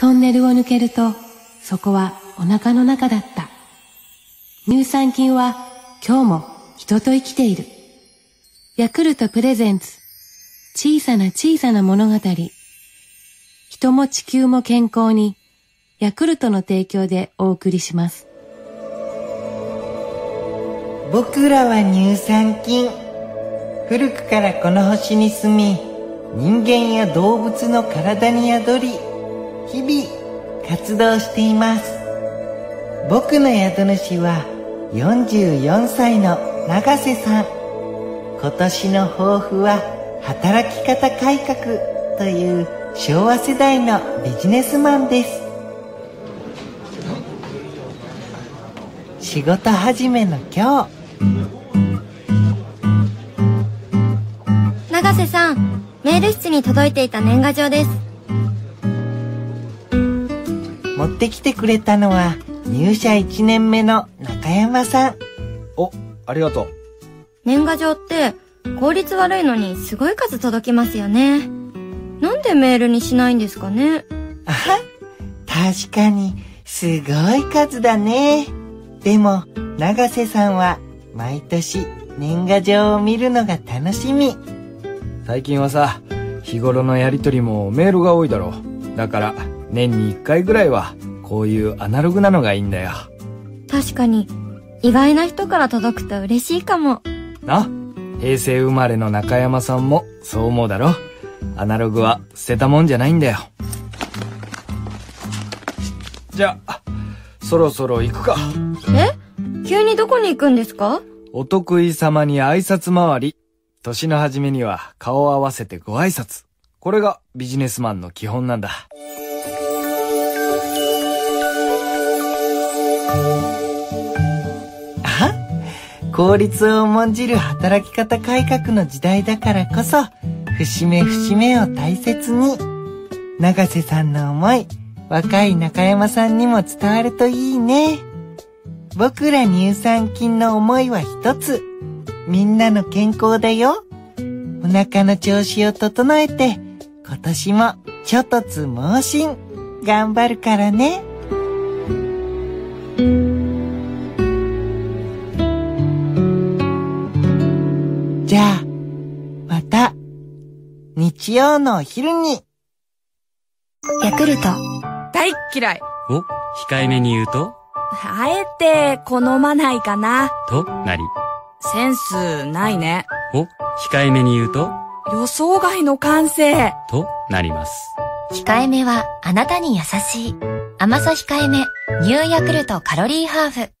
トンネルを抜けると、そこはお腹の中だった。乳酸菌は今日も人と生きている。ヤクルトプレゼンツ小さな小さな物語人も地球も健康にヤクルトの提供でお送りします。僕らは乳酸菌。古くからこの星に住み、人間や動物の体に宿り、日々活動しています。僕の宿主は44歳の永瀬さん。今年の抱負は働き方改革という昭和世代のビジネスマンです。仕事始めの今日永瀬さんメール室に届いていた年賀状です持ってきてくれたのは入社1年目の中山さん。おありがとう。年賀状って効率悪いのにすごい数届きますよね。なんでメールにしないんですかね？あ確かにすごい数だね。でも永瀬さんは毎年年賀状を見るのが楽しみ。最近はさ日頃のやりとりもメールが多いだろう。だから年に1回ぐらいはこういうアナログなのがいいんだよ。確かに意外な人から届くと嬉しいかも。な平成生まれの中山さんもそう思うだろ。アナログは捨てたもんじゃないんだよ。じゃあそろそろ行くか。え？急にどこに行くんですか？お得意様に挨拶回り。年の初めには顔を合わせてご挨拶。これがビジネスマンの基本なんだ。あ効率を重んじる働き方改革の時代だからこそ、節目節目を大切に。長瀬さんの思い、若い中山さんにも伝わるといいね。僕ら乳酸菌の思いは一つ。みんなの健康だよ。お腹の調子を整えて、今年もちょっとつ猛進、頑張るからね。じゃあ、また、日曜のお昼に。ヤクルト。大嫌い。お、控えめに言うと？あえて好まないかな。となり。センスないね。お、控えめに言うと？予想外の感性。となります。控えめはあなたに優しい。甘さ控えめ。ニューヤクルトカロリーハーフ。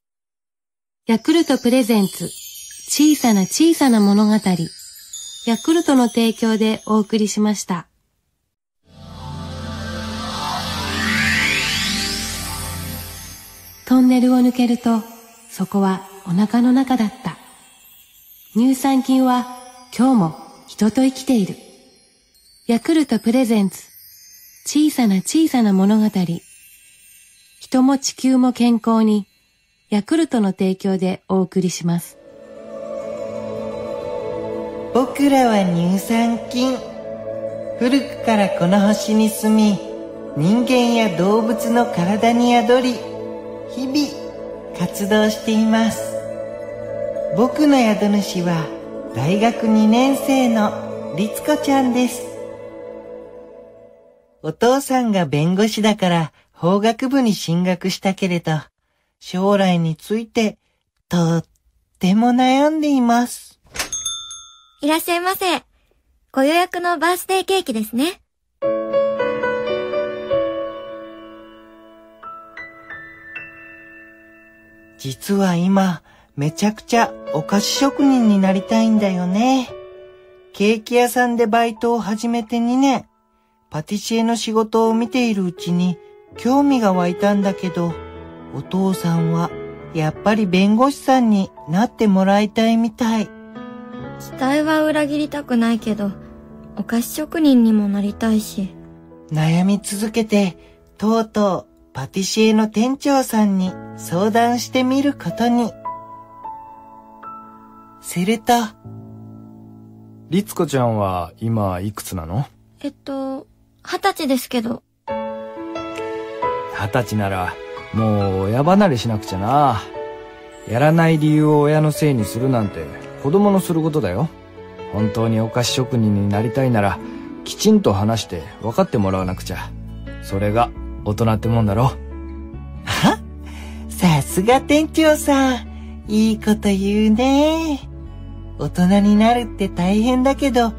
ヤクルトプレゼンツ。小さな小さな物語。ヤクルトの提供でお送りしました。トンネルを抜けると、そこはお腹の中だった。乳酸菌は今日も人と生きている。ヤクルトプレゼンツ。小さな小さな物語。人も地球も健康に、ヤクルトの提供でお送りします。僕らは乳酸菌。古くからこの星に住み、人間や動物の体に宿り、日々活動しています僕の宿主は大学2年生の律子ちゃんですお父さんが弁護士だから法学部に進学したけれど将来についてとっても悩んでいますいらっしゃいませご予約のバースデーケーキですね実は今、めちゃくちゃお菓子職人になりたいんだよね。ケーキ屋さんでバイトを始めて2年。パティシエの仕事を見ているうちに興味が湧いたんだけど、お父さんはやっぱり弁護士さんになってもらいたいみたい。期待は裏切りたくないけど、お菓子職人にもなりたいし。悩み続けて、とうとうパティシエの店長さんに相談してみることに。すると、律子ちゃんは今いくつなの？えっと、二十歳ですけど。二十歳ならもう親離れしなくちゃな。やらない理由を親のせいにするなんて子供のすることだよ。本当にお菓子職人になりたいならきちんと話して分かってもらわなくちゃ。それが大人ってもんだろ。はさすが店長さん。いいこと言うね。大人になるって大変だけど、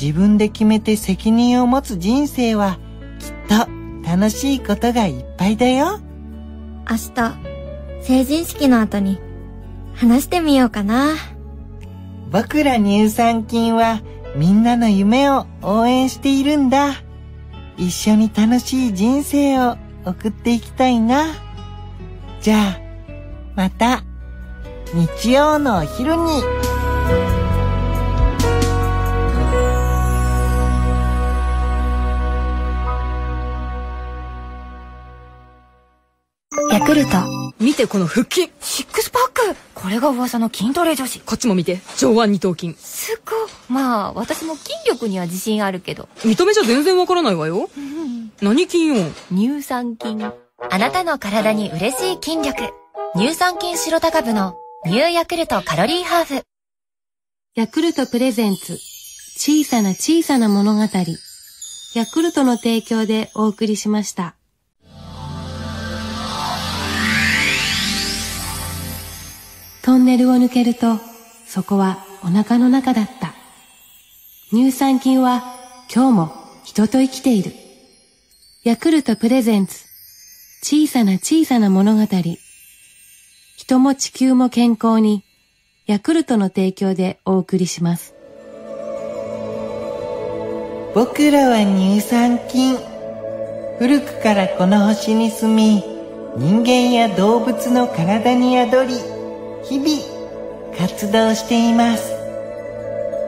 自分で決めて責任を持つ人生は、きっと楽しいことがいっぱいだよ。明日、成人式の後に、話してみようかな。僕ら乳酸菌は、みんなの夢を応援しているんだ。一緒に楽しい人生を送っていきたいな。じゃあ、また、日曜のお昼に。ルト。見てこの腹筋シックスパックこれが噂の筋トレ女子。こっちも見て上腕二頭筋すごまあ、私も筋力には自信あるけど。見た目じゃ全然わからないわよ何筋よ？乳酸菌。あなたの体に嬉しい筋力。乳酸菌白タ株の乳ヤクルトカロリーハーフ。ヤクルトプレゼンツ小さな小さな物語ヤクルトの提供でお送りしました。トンネルを抜けるとそこはお腹の中だった。乳酸菌は今日も人と生きている。ヤクルトプレゼンツ小さな小さな物語人も地球も健康にヤクルトの提供でお送りします。僕らは乳酸菌。古くからこの星に住み、人間や動物の体に宿り、日々活動しています。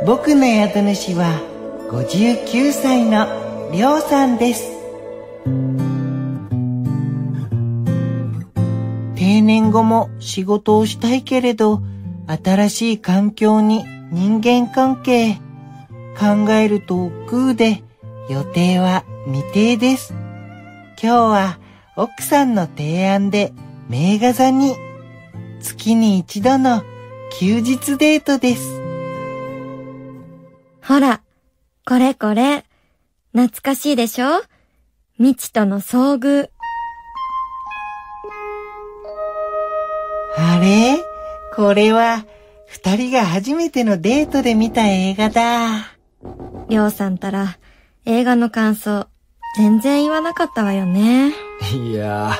僕の宿主は59歳のりょうさんです。定年後も仕事をしたいけれど、新しい環境に人間関係、考えると億劫で予定は未定です。今日は奥さんの提案で名画座に月に一度の休日デートです。ほら、これこれ。懐かしいでしょ？未知との遭遇。あれ？これは二人が初めてのデートで見た映画だ。りょうさんたら、映画の感想、全然言わなかったわよね。いやー、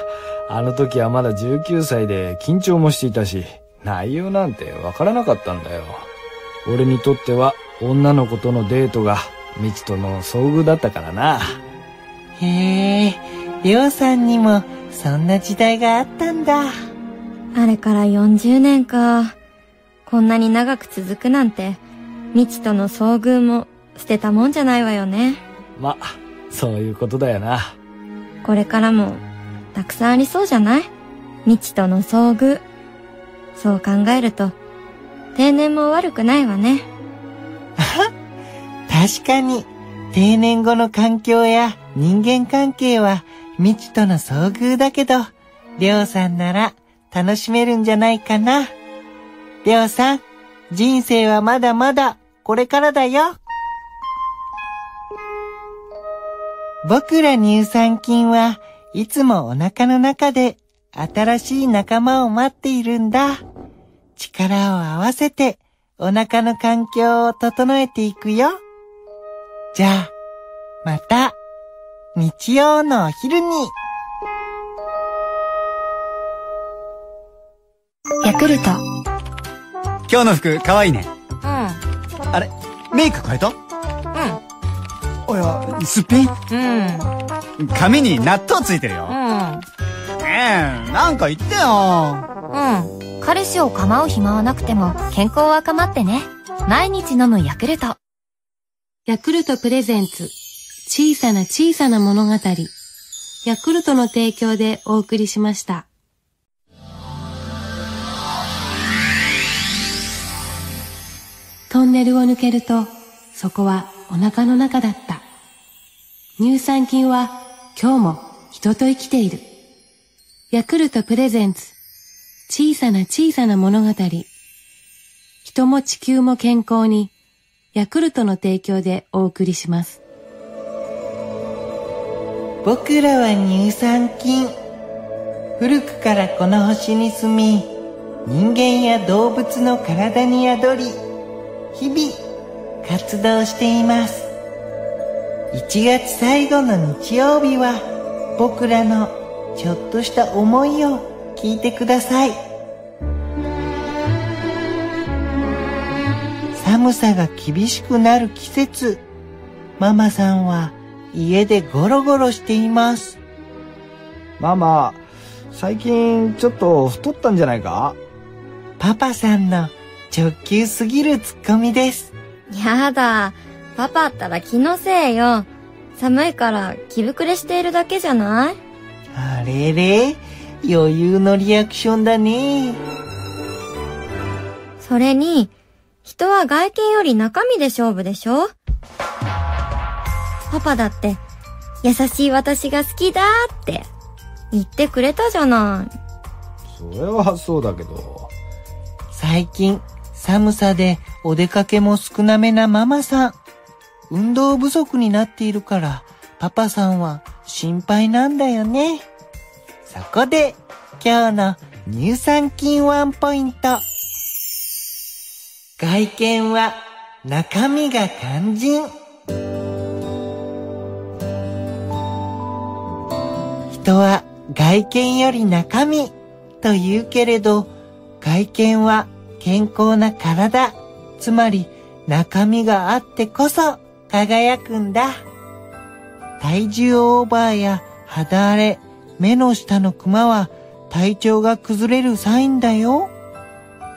あの時はまだ19歳で緊張もしていたし、内容なんてわからなかったんだよ。俺にとっては女の子とのデートが未知との遭遇だったからな。へえ、りょうさんにもそんな時代があったんだ。あれから40年か。こんなに長く続くなんて、未知との遭遇も捨てたもんじゃないわよね。ま、そういうことだよな。これからも、たくさんありそうじゃない？未知との遭遇。そう考えると、定年も悪くないわね。確かに、定年後の環境や人間関係は未知との遭遇だけど、りょうさんなら楽しめるんじゃないかな。りょうさん、人生はまだまだこれからだよ。僕ら乳酸菌はいつもお腹の中で新しい仲間を待っているんだ。力を合わせてお腹の環境を整えていくよ。じゃあ、また、日曜のお昼に。ヤクルト。今日の服かわいいね。うんあれメイク変えた？おや、すっぴんうん髪に納豆ついてるよ。うんねえ、なんか言ってよ。うん。彼氏を構う暇はなくても健康は構ってね。毎日飲むヤクルト。ヤクルトプレゼンツ小さな小さな物語ヤクルトの提供でお送りしました。トンネルを抜けるとそこはお腹の中だった。乳酸菌は今日も人と生きている。ヤクルトプレゼンツ。小さな小さな物語。人も地球も健康に。ヤクルトの提供でお送りします。僕らは乳酸菌。古くからこの星に住み人間や動物の体に宿り日々活動しています。1月最後の日曜日は僕らのちょっとした思いを聞いてください。寒さが厳しくなる季節。ママさんは家でゴロゴロしています。ママ、最近ちょっと太ったんじゃないか？パパさんの直球すぎるツッコミです。やだ。パパったら気のせいよ。寒いから気膨れしているだけじゃない？あれれ？余裕のリアクションだねそれに、人は外見より中身で勝負でしょ？パパだって、優しい私が好きだって言ってくれたじゃない。それはそうだけど。最近寒さでお出かけも少なめなママさん運動不足になっているからパパさんは心配なんだよね。そこで今日の乳酸菌ワンポイント。外見は中身が肝心。人は外見より中身と言うけれど外見は健康な体。つまり中身があってこそ。輝くんだ。体重オーバーや肌荒れ目の下のクマは体調が崩れるサインだよ。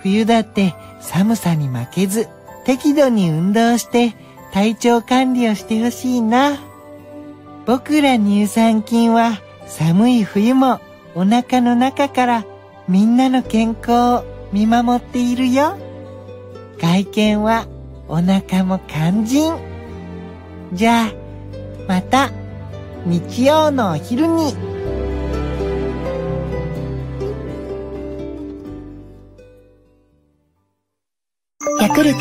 冬だって寒さに負けず適度に運動して体調管理をしてほしいな。僕ら乳酸菌は寒い冬もお腹の中からみんなの健康を見守っているよ。外見はお腹も肝心。じゃあまた日曜のお昼にヤクルト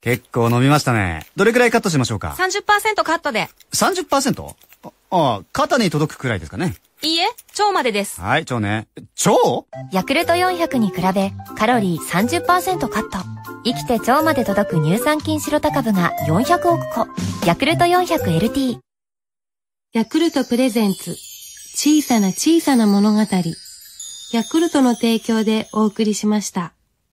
結構飲みましたね。どれくらいカットしましょうか？30%カットで。?30%? ああ、肩に届くくらいですかね。いいえ、腸までです。はい、腸ね。腸？ヤクルト400に比べカロリー30%カット生きて腸まで届く乳酸菌白タ株が400億個。ヤクルト 400LT ヤクルトプレゼンツ。小さな小さな物語。ヤクルトの提供でお送りしました。